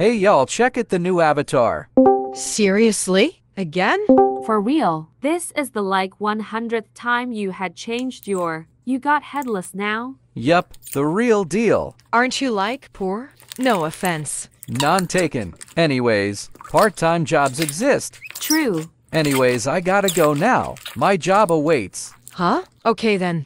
Hey y'all, check it the new avatar. Seriously? Again? For real, this is the like 100th time you had changed your. You got headless now? Yup, the real deal. Aren't you like poor? No offense. None taken. Anyways, part time jobs exist. True. Anyways, I gotta go now. My job awaits. Huh? Okay then.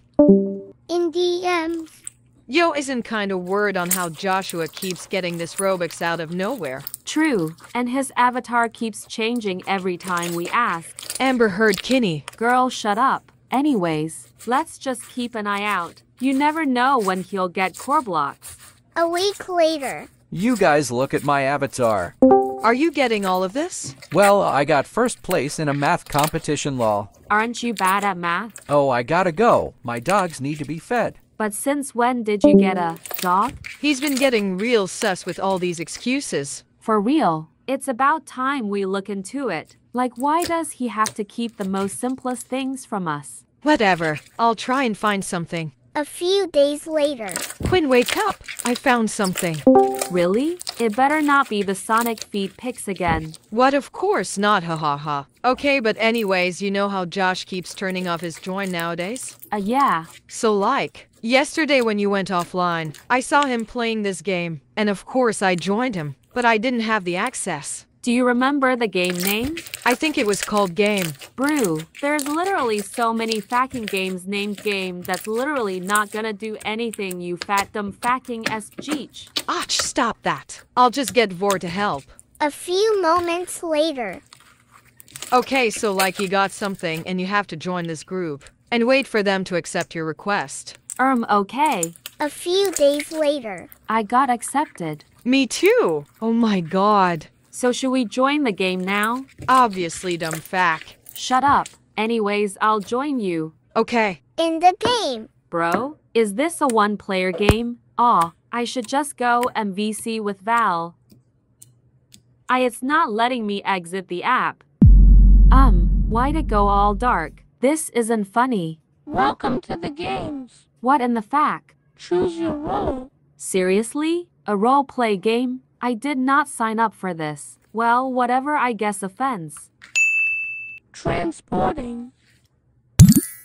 In DMs. Yo isn't kind of word on how Joshua keeps getting this Robux out of nowhere. True. And his avatar keeps changing every time we ask. Amber Heard Kinney. Girl, shut up. Anyways, let's just keep an eye out. You never know when he'll get Korblox. A week later. You guys look at my avatar. Are you getting all of this? Well, I got first place in a math competition law. Aren't you bad at math? Oh, I gotta go. My dogs need to be fed. But since when did you get a dog? He's been getting real sus with all these excuses. For real, it's about time we look into it. Like, why does he have to keep the most simplest things from us? Whatever. I'll try and find something. A few days later. Quinn, wake up. I found something. Really? It better not be the Sonic feed pics again. What? Of course not, ha ha ha. Okay, but anyways, you know how Josh keeps turning off his join nowadays? Uh, yeah. So, like, yesterday when you went offline, I saw him playing this game, and of course I joined him, but I didn't have the access. Do you remember the game name? I think it was called Game. Brew. There's literally so many facking games named Game that's literally not gonna do anything, you fat dumb facking s Jeech. Ach, stop that. I'll just get Vor to help. A few moments later. Okay, so like you got something and you have to join this group and wait for them to accept your request. Um, okay. A few days later. I got accepted. Me too. Oh my god. So should we join the game now? Obviously, dumb fact. Shut up. Anyways, I'll join you. Okay. In the game. Bro, is this a one player game? Aw, I should just go MVC with Val. I it's not letting me exit the app. Um, why'd it go all dark? This isn't funny. Welcome to the games. What in the fact? Choose your role. Seriously? A role play game? I did not sign up for this. Well, whatever I guess offense. Transporting.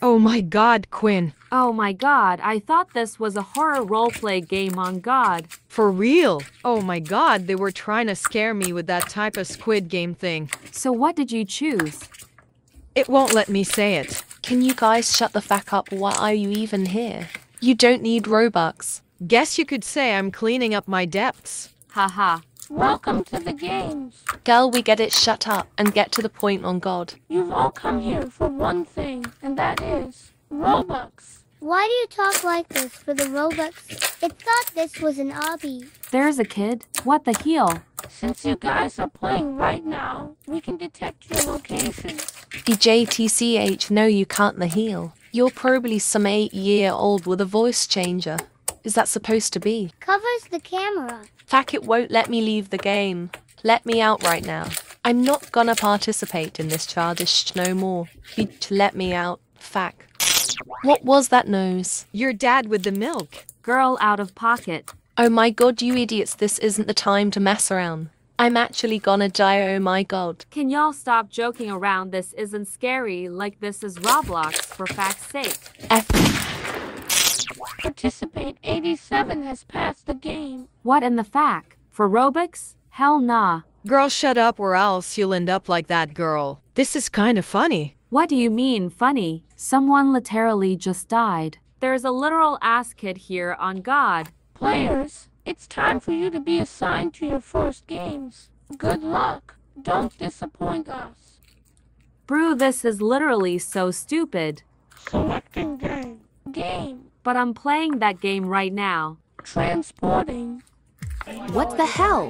Oh my god, Quinn. Oh my god, I thought this was a horror roleplay game on God. For real? Oh my god, they were trying to scare me with that type of squid game thing. So what did you choose? It won't let me say it. Can you guys shut the fuck up? Why are you even here? You don't need Robux. Guess you could say I'm cleaning up my depths. Haha. Welcome to the games. Girl, we get it. Shut up and get to the point on God. You've all come here for one thing, and that is Robux. Why do you talk like this for the Robux? It thought this was an obby. There's a kid. What the heel? Since you guys are playing right now, we can detect your location. EJTCH, no, you can't the heel. You're probably some eight year old with a voice changer. Is that supposed to be? Covers the camera. Fack, it won't let me leave the game. Let me out right now. I'm not gonna participate in this childish no more. Bitch, let me out. Fack. What was that nose? Your dad with the milk. Girl out of pocket. Oh my god, you idiots, this isn't the time to mess around. I'm actually gonna die, oh my god. Can y'all stop joking around? This isn't scary like this is Roblox for fact's sake. F. Participate 87 has passed the game. What in the fact? For Robux? Hell nah. Girl, shut up or else you'll end up like that girl. This is kinda funny. What do you mean, funny? Someone literally just died. There's a literal ass kid here on God. Players, it's time for you to be assigned to your first games. Good luck. Don't disappoint us. Brew, this is literally so stupid. Selecting game. Game. But I'm playing that game right now. Transporting. What the hell?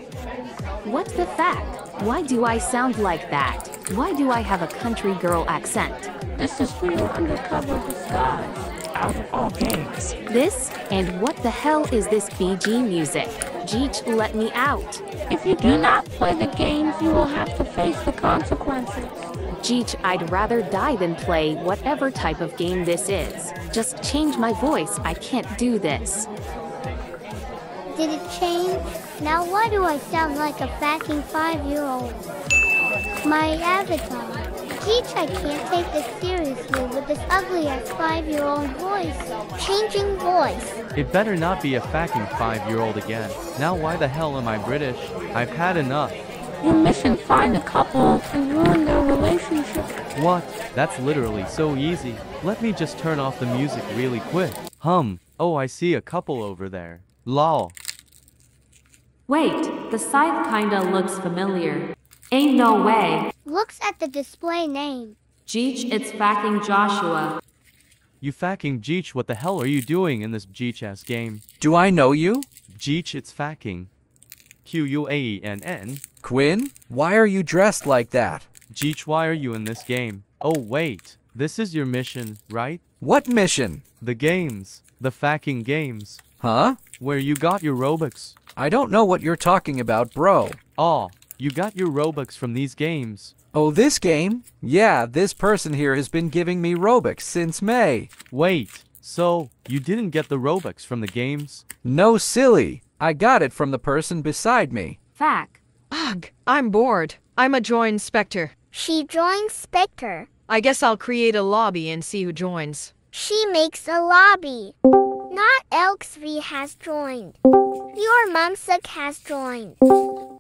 What the fact? Why do I sound like that? Why do I have a country girl accent? This is for your undercover disguise. Out of all games. This? And what the hell is this BG music? Jeech, let me out. If you do not play the games, you will have to face the consequences. Jeech, I'd rather die than play whatever type of game this is. Just change my voice. I can't do this. Did it change? Now why do I sound like a fucking five-year-old? My avatar. Geech, I can't take this seriously with this ugly-ass five-year-old voice. Changing voice. It better not be a fucking five-year-old again. Now why the hell am I British? I've had enough. Your mission find a couple and ruin their relationship. What? That's literally so easy. Let me just turn off the music really quick. Hum. Oh, I see a couple over there. Lol. Wait, the scythe kinda looks familiar. Ain't no way. Looks at the display name. Jeech, it's fucking Joshua. You fucking Jeech, what the hell are you doing in this Jeech ass game? Do I know you? Jeech, it's fucking. Q U A E N N. Quinn? Why are you dressed like that? Jeech, why are you in this game? Oh, wait. This is your mission, right? What mission? The games. The fucking games. Huh? Where you got your Robux. I don't know what you're talking about, bro. Aw, you got your Robux from these games. Oh, this game? Yeah, this person here has been giving me Robux since May. Wait, so, you didn't get the Robux from the games? No, silly. I got it from the person beside me. Fact. Ugh, I'm bored. I'm a join Spectre. She joins Spectre. I guess I'll create a lobby and see who joins. She makes a lobby. Not Elxv has joined. Your Mumsuk has joined.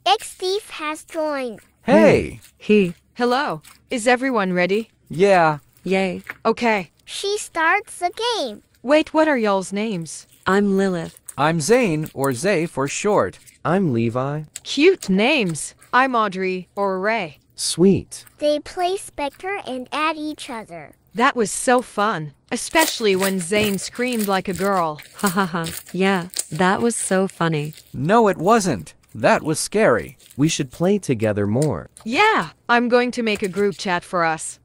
Xthief has joined. Hey! He. Hello. Is everyone ready? Yeah, Yay. Okay. She starts the game. Wait, what are y'all's names? I'm Lilith. I'm Zane, or Zay for short. I'm Levi. Cute names. I'm Audrey or Ray. Sweet. They play Spectre and at each other. That was so fun, especially when Zane screamed like a girl. Ha ha ha. Yeah, that was so funny. No, it wasn't. That was scary. We should play together more. Yeah, I'm going to make a group chat for us.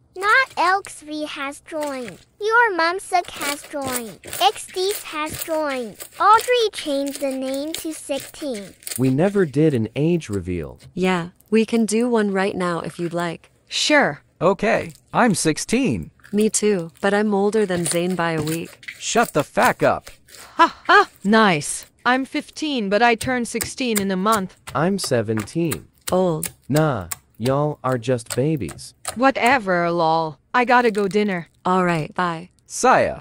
Not Elxv has joined. Your Mumsuk has joined. Xthief has joined. Audrey changed the name to 16. We never did an age reveal. Yeah, we can do one right now if you'd like. Sure. Okay, I'm 16. Me too, but I'm older than Zane by a week. Shut the fack up. Ha ha! Nice. I'm 15, but I turn 16 in a month. I'm 17. Old. Nah, y'all are just babies. Whatever, lol. I gotta go dinner. Alright, bye. Saya,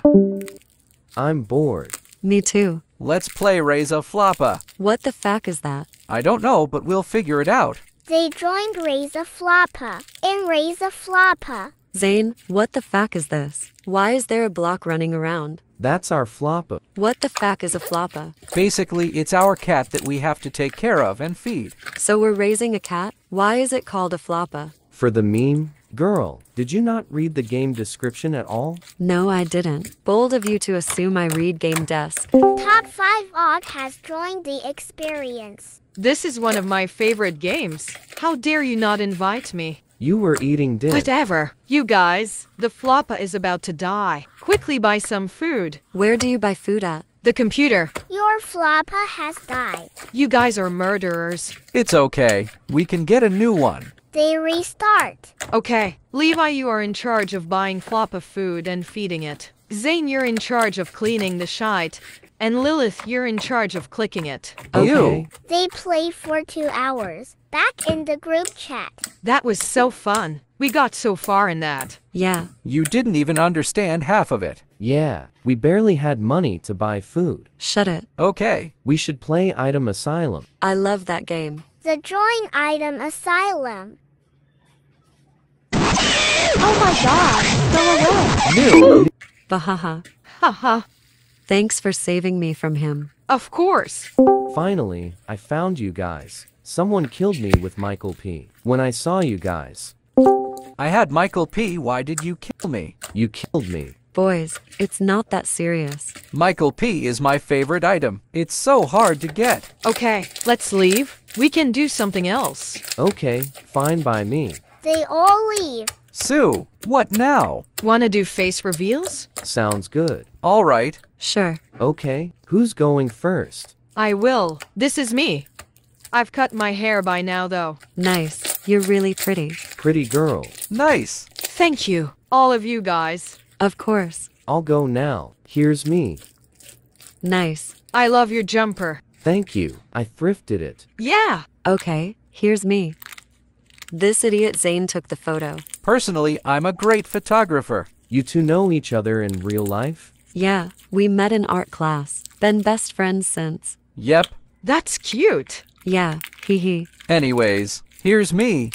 I'm bored. Me too. let's play Raise a Floppa. What the fuck is that? I don't know, but we'll figure it out. They joined Raise a Floppa. In Raise a Floppa. Zane, what the fuck is this? Why is there a block running around? That's our floppa. What the fuck is a floppa? Basically, it's our cat that we have to take care of and feed. So we're raising a cat? Why is it called a floppa? For the meme, girl, did you not read the game description at all? No, I didn't. Bold of you to assume I read game desk. Top 5 Odd has joined the experience. This is one of my favorite games. How dare you not invite me? You were eating dinner. Whatever. You guys, the floppa is about to die. Quickly buy some food. Where do you buy food at? The computer. Your Floppa has died. You guys are murderers. It's okay. We can get a new one. They restart. Okay, Levi, you are in charge of buying floppa food and feeding it. Zane, you're in charge of cleaning the shite. And Lilith, you're in charge of clicking it. You. They play for two hours. Back in the group chat. That was so fun. We got so far in that. Yeah. You didn't even understand half of it. Yeah, we barely had money to buy food. Shut it. Okay. We should play Item Asylum. I love that game. The Drawing item asylum. Oh my god, go away. New. Bahaha. Haha. Thanks for saving me from him. Of course. Finally, I found you guys. Someone killed me with Michael P. When I saw you guys, I had Michael P. Why did you kill me? you killed me. Boys, it's not that serious. Michael P. is my favorite item. It's so hard to get. Okay, let's leave. We can do something else. Okay, fine by me. They all leave. Sue, what now? Wanna do face reveals? Sounds good. All right. Sure. Okay, who's going first? I will. This is me. I've cut my hair by now, though. Nice. You're really pretty. Pretty girl. Nice. Thank you, all of you guys. Of course. I'll go now. Here's me. Nice. I love your jumper. Thank you. I thrifted it. Yeah. Okay, here's me. This idiot Zane took the photo. Personally, I'm a great photographer. You two know each other in real life? Yeah, we met in art class. Been best friends since. Yep. That's cute. Yeah, hee hee. Anyways, here's me.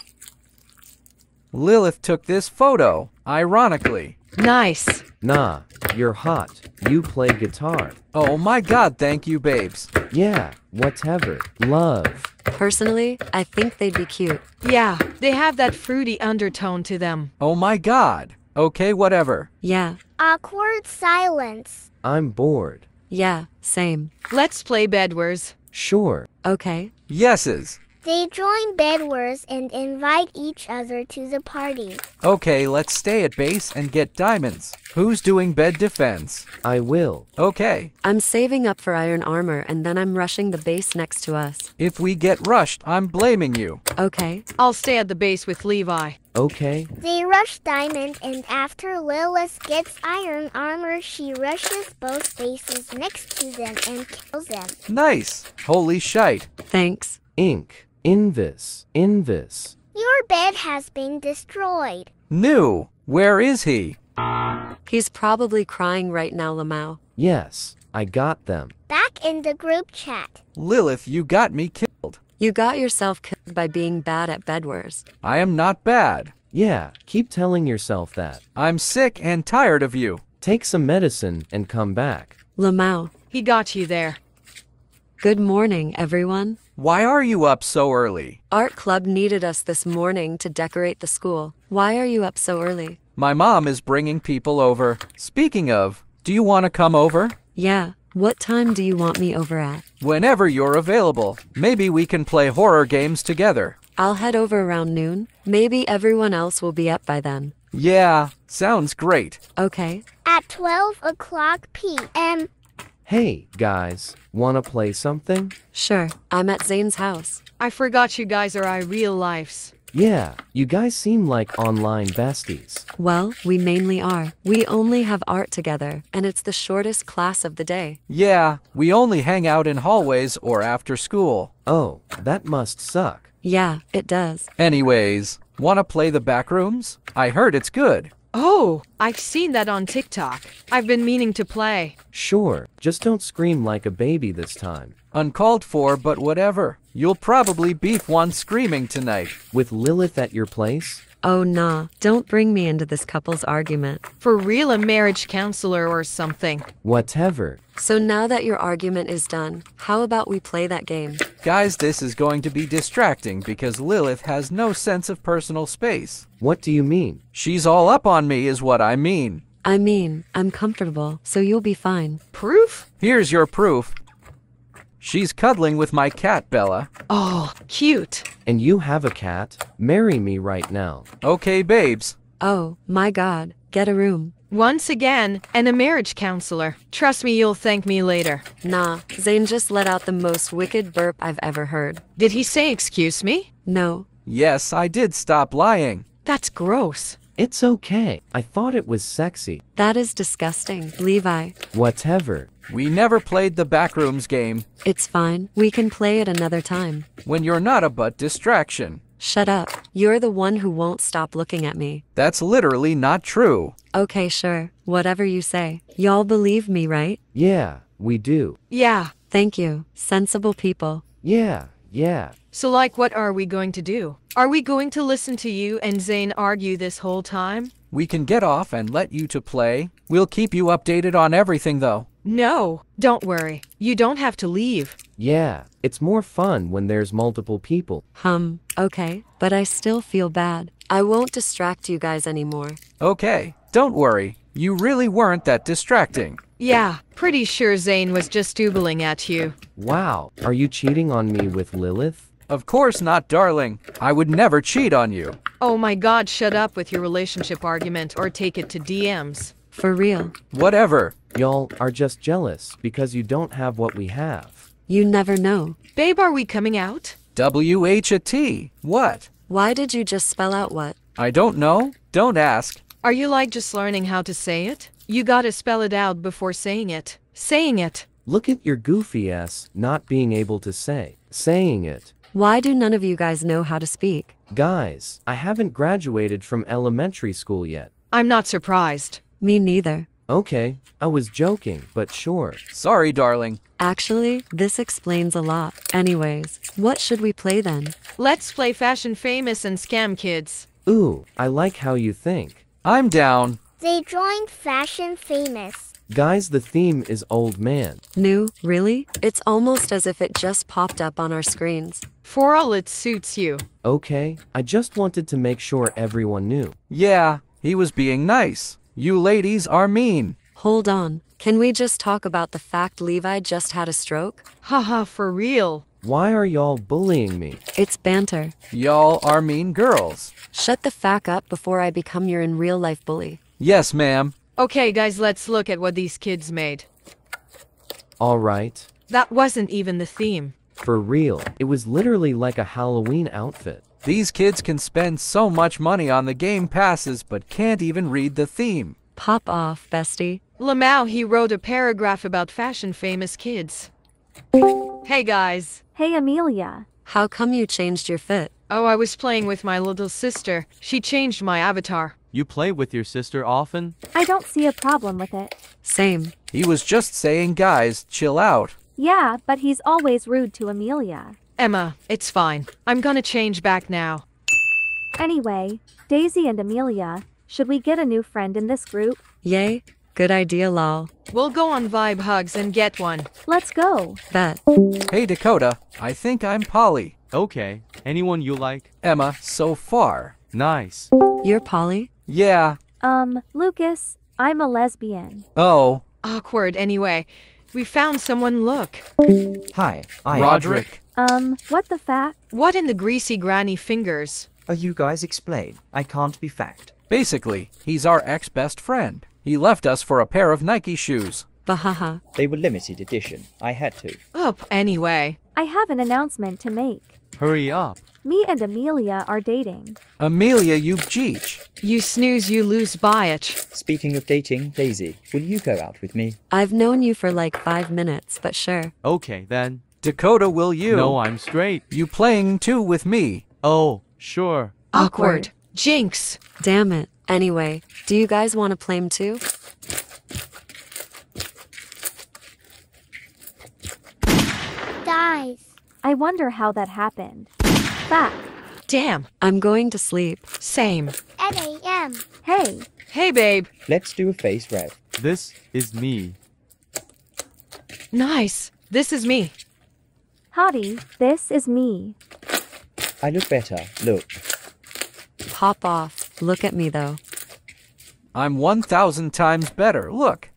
Lilith took this photo, ironically. Nice. Nah, you're hot. You play guitar. Oh my god, thank you, babes. Yeah, whatever. Love. Personally, I think they'd be cute. Yeah, they have that fruity undertone to them. Oh my god. Okay, whatever. Yeah, Awkward silence. I'm bored. yeah, same. Let's play Bedwars. Sure. Okay, Yeses. They join bedwars and invite each other to the party. Okay, let's stay at base and get diamonds. Who's doing bed defense? I will. Okay. I'm saving up for iron armor and then I'm rushing the base next to us. If we get rushed, I'm blaming you. Okay, I'll stay at the base with Levi. Okay. They rush Diamond, and after Lilith gets iron armor, she rushes both bases next to them and kills them. Nice. Holy shite. thanks. Ink. Invis. Invis. Your bed has been destroyed. New. Where is he? He's probably crying right now, Lamau. Yes, I got them. Back in the group chat. Lilith, you got me killed. You got yourself killed by being bad at bedwars. I am not bad. Yeah, keep telling yourself that. I'm sick and tired of you. Take some medicine and come back. Lamau, He got you there. good morning, everyone. Why are you up so early? Art club needed us this morning to decorate the school. Why are you up so early? My mom is bringing people over. Speaking of, do you want to come over? Yeah, what time do you want me over at? Whenever you're available. Maybe we can play horror games together. I'll head over around noon. Maybe everyone else will be up by then. Yeah, sounds great. Okay, At 12 o'clock p.m., Hey, guys, wanna play something? sure. I'm at Zane's house. I forgot you guys are our real lives. Yeah, you guys seem like online besties. Well, we mainly are. We only have art together, and it's the shortest class of the day. Yeah, we only hang out in hallways or after school. Oh, that must suck. Yeah, it does. Anyways, wanna play the back rooms? I heard it's good. Oh, I've seen that on TikTok. I've been meaning to play. Sure, just don't scream like a baby this time. Uncalled for, but whatever. You'll probably beef one screaming tonight. With Lilith at your place? Oh, nah. Don't bring me into this couple's argument. For real, a marriage counselor or something. Whatever. So now that your argument is done, how about we play that game? Guys, this is going to be distracting because Lilith has no sense of personal space. What do you mean? She's all up on me, is what I mean. I mean, I'm comfortable, so you'll be fine. Proof? Here's your proof. She's cuddling with my cat, Bella. Oh, cute. And you have a cat? Marry me right now. Okay, babes. Oh, my god. Get a room. Once again, and a marriage counselor. Trust me, you'll thank me later. Nah, Zane just let out the most wicked burp I've ever heard. Did he say excuse me? No. Yes, I did stop lying. That's gross. It's okay. I thought it was sexy. That is disgusting. Levi. Whatever. We never played the backrooms game. It's fine. We can play it another time. When you're not a butt distraction. Shut up. You're the one who won't stop looking at me. That's literally not true. Okay, sure. Whatever you say. Y'all believe me, right? Yeah, we do. Yeah. Thank you. Sensible people. Yeah, yeah. So, like, what are we going to do? Are we going to listen to you and Zane argue this whole time? We can get off and let you to play. We'll keep you updated on everything, though. No, don't worry. You don't have to leave. Yeah, it's more fun when there's multiple people. Hum, okay. But I still feel bad. I won't distract you guys anymore. Okay, don't worry. You really weren't that distracting. Yeah, pretty sure Zane was just doodling at you. Wow, are you cheating on me with Lilith? Of course not, darling. I would never cheat on you. Oh my god, shut up with your relationship argument or take it to DMs. For real. Whatever. Y'all are just jealous because you don't have what we have. You never know. Babe, are we coming out? W H a T. What? Why did you just spell out what? I don't know. Don't ask. Are you like just learning how to say it? You gotta spell it out before saying it. Saying it. Look at your goofy ass not being able to say, saying it. Why do none of you guys know how to speak? Guys, I haven't graduated from elementary school yet. I'm not surprised. Me neither. Okay, I was joking, but sure. Sorry, darling. Actually, this explains a lot. Anyways, what should we play then? Let's play Fashion Famous and Scam Kids. Ooh, I like how you think. I'm down. They joined Fashion Famous. Guys, the theme is old man. New? Really? It's almost as if it just popped up on our screens. For all it suits you. Okay, I just wanted to make sure everyone knew. Yeah, he was being nice. You ladies are mean. Hold on. Can we just talk about the fact Levi just had a stroke? Haha, for real. Why are y'all bullying me? It's banter. Y'all are mean girls. Shut the fack up before I become your in real life bully. Yes, ma'am. Okay, guys, let's look at what these kids made. Alright. That wasn't even the theme. For real, it was literally like a Halloween outfit. These kids can spend so much money on the game passes but can't even read the theme. Pop off, bestie. Lamau, he wrote a paragraph about fashion famous kids. Hey guys. Hey Amelia. How come you changed your fit? Oh, I was playing with my little sister. She changed my avatar. You play with your sister often? I don't see a problem with it. Same. He was just saying, guys, chill out. Yeah, but he's always rude to Amelia. Emma, it's fine. I'm gonna change back now. Anyway, Daisy and Amelia, should we get a new friend in this group? Yay. Good idea, lol. We'll go on Vibe Hugs and get one. Let's go. Bet. Hey, Dakota, I think I'm Polly. Okay. Anyone you like? Emma, so far. Nice. You're Polly? Yeah. Um, Lucas, I'm a lesbian. Oh. Awkward anyway. We found someone look. Hi, I am. Roderick. Um, what the fact? What in the greasy granny fingers? Oh, you guys explain. I can't be fact. Basically, he's our ex-best friend. He left us for a pair of Nike shoes. Bahaha. They were limited edition. I had to. Up anyway. I have an announcement to make. Hurry up. Me and Amelia are dating. Amelia, you cheech. You snooze, you lose by it. Speaking of dating, Daisy, will you go out with me? I've known you for like five minutes, but sure. Okay, then. Dakota, will you? No, I'm straight. You playing too with me? Oh, sure. Awkward. Jinx. Damn it. Anyway, do you guys want to play too? Guys. I wonder how that happened. Fact. Damn. I'm going to sleep. Same. At a.m. Hey. Hey, babe. Let's do a face rev. This is me. Nice. This is me. Hottie, this is me. I look better. Look. Pop off. Look at me though. I'm 1,000 times better. Look.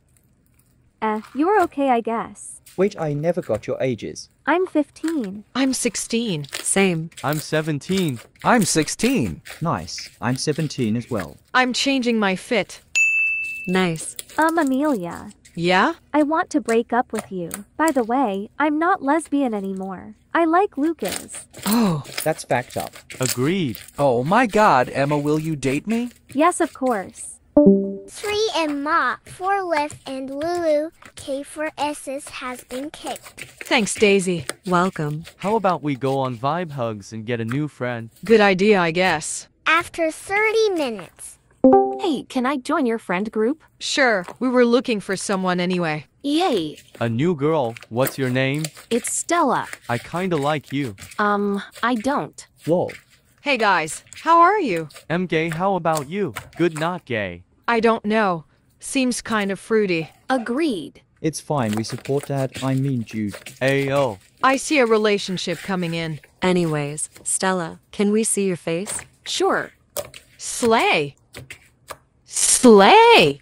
Eh, you're okay, I guess. Wait, I never got your ages. I'm 15. I'm 16. Same. I'm 17. I'm 16. Nice. I'm 17 as well. I'm changing my fit. Nice. Um, Amelia. Yeah? I want to break up with you. By the way, I'm not lesbian anymore. I like Lucas. Oh. That's backed up. Agreed. Oh my god, Emma, will you date me? Yes, of course. 3 and Ma four Lift and Lulu K for S's has been kicked. Thanks, Daisy. Welcome. How about we go on Vibe Hugs and get a new friend? Good idea, I guess. After 30 minutes. Hey, can I join your friend group? Sure, we were looking for someone anyway. Yay. A new girl. What's your name? It's Stella. I kinda like you. Um, I don't. Whoa. Hey guys, how are you? M gay, how about you? Good not gay. I don't know. Seems kind of fruity. Agreed. It's fine. We support that. I mean Jude. Ayo. I see a relationship coming in. Anyways, Stella, can we see your face? Sure. Slay. Slay.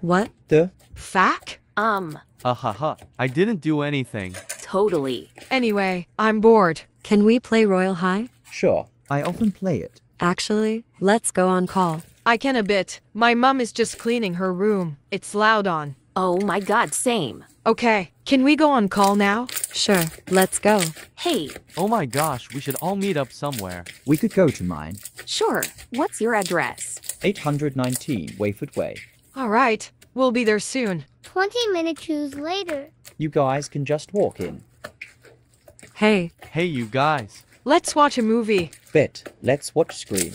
What? The? Fack? Um, Ha ha ha. I didn't do anything. totally. Anyway, I'm bored. Can we play Royal High? Sure. I often play it. Actually, let's go on call. I can a bit. My mum is just cleaning her room. It's loud on. Oh my god, same. Okay, can we go on call now? Sure, let's go. Hey, Oh my gosh, we should all meet up somewhere. We could go to mine. sure. What's your address? 819 Wayford Way. All right. We'll be there soon. 20 minutes shoes later. You guys can just walk in. Hey, Hey, you guys. Let's watch a movie. Bet, let's watch Scream.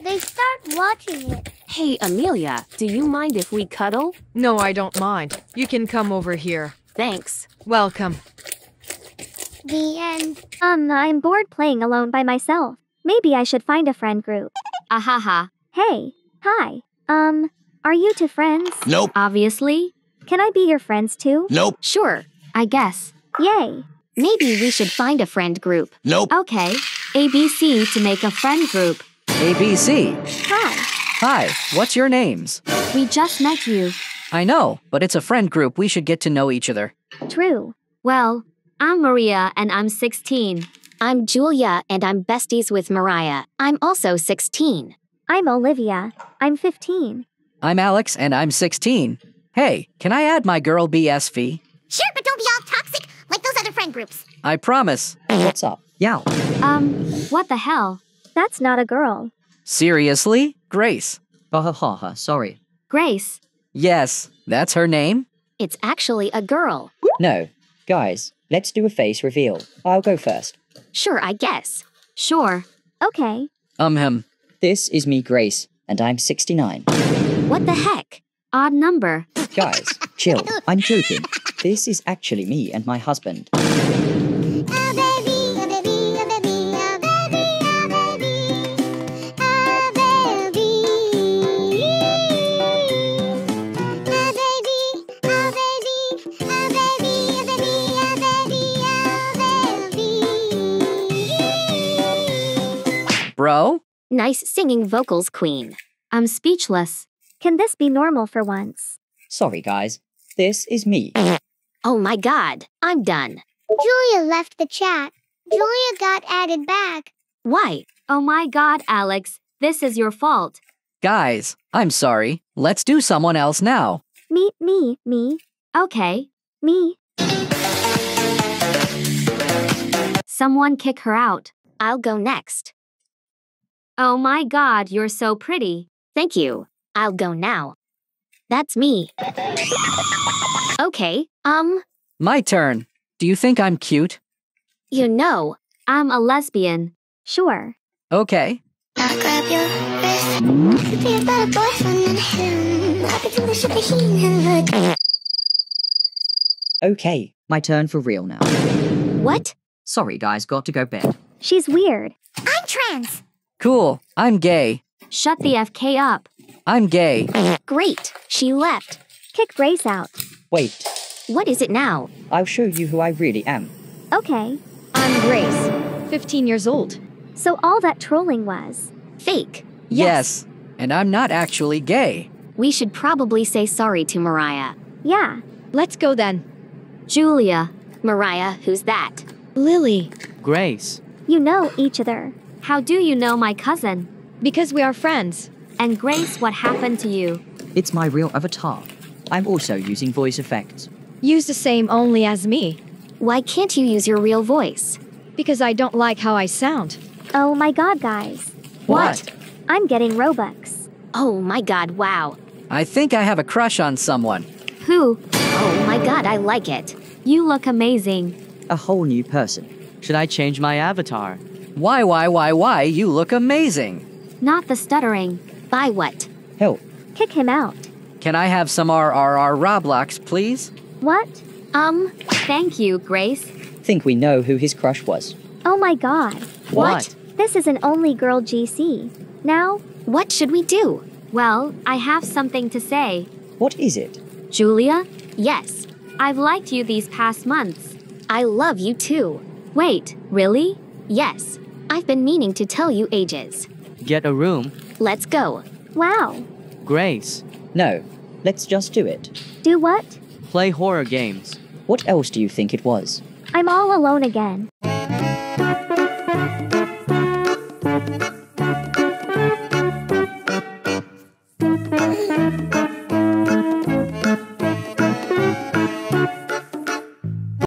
They start watching it. Hey, Amelia, do you mind if we cuddle? No, I don't mind. You can come over here. Thanks. Welcome. The end. Um, I'm bored playing alone by myself. Maybe I should find a friend group. Ahaha. Hey, hi. Um, are you two friends? Nope. Obviously. Can I be your friends too? Nope. Sure, I guess. Yay. Maybe we should find a friend group. Nope. Okay. ABC to make a friend group. ABC. Hi. Hi, what's your names? We just met you. I know, but it's a friend group. We should get to know each other. True. Well, I'm Maria and I'm 16. I'm Julia and I'm besties with Mariah. I'm also 16. I'm Olivia. I'm 15. I'm Alex and I'm 16. Hey, can I add my girl BSV? Sure, but don't be all toxic like those other friend groups. I promise. What's up? Yeah. Um, what the hell? That's not a girl. Seriously? Grace. Bahahaha, sorry. Grace. Yes, that's her name? It's actually a girl. No. Guys, let's do a face reveal. I'll go first. Sure, I guess. Sure. Okay. Um, him. This is me, Grace, and I'm 69. What the heck? Odd number. Guys, chill. I'm joking. This is actually me and my husband. Nice singing vocals, Queen. I'm speechless. Can this be normal for once? Sorry, guys. This is me. Oh my god, I'm done. Julia left the chat. Julia got added back. Why? Oh my god, Alex. This is your fault. Guys, I'm sorry. Let's do someone else now. Me, me, me, Okay. me. Someone kick her out. I'll go next. Oh my god, you're so pretty. Thank you. I'll go now. That's me. Okay, um, My turn. Do you think I'm cute? you know, I'm a lesbian. Sure. Okay. I'll grab your wrist. Could be a better boyfriend than him. I could do the shit that he never Okay, my turn for real now. what? Sorry, guys, got to go bed. She's weird. I'm trans. Cool. I'm gay. Shut the FK up. I'm gay. Great, she left. Kick Grace out. Wait, What is it now? I'll show you who I really am. Okay. I'm Grace, 15 years old. So all that trolling was. Fake. Yes. And I'm not actually gay. We should probably say sorry to Mariah. Yeah. Let's go then. Julia. Mariah, who's that? Lily, Grace. You know each other. How do you know my cousin? because we are friends. And Grace, what happened to you? It's my real avatar. I'm also using voice effects. Use the same only as me, Why can't you use your real voice? because I don't like how I sound. Oh my god, guys. What? I'm getting Robux. Oh my god, wow. I think I have a crush on someone. Who? Oh my god, I like it. You look amazing. A whole new person. Should I change my avatar? Why, why, why, why? You look amazing. Not the stuttering. By what? Help. Kick him out. Can I have some RRR Roblox, please? What? Um, Thank you, Grace. Think we know who his crush was. Oh my god. What? This is an only girl GC. Now, what should we do? Well, I have something to say. What is it? Julia, Yes, I've liked you these past months. I love you too. Wait, really? Yes, I've been meaning to tell you ages. Get a room. Let's go. wow. Grace. No. Let's just do it. Do what? Play horror games. What else do you think it was? I'm all alone again.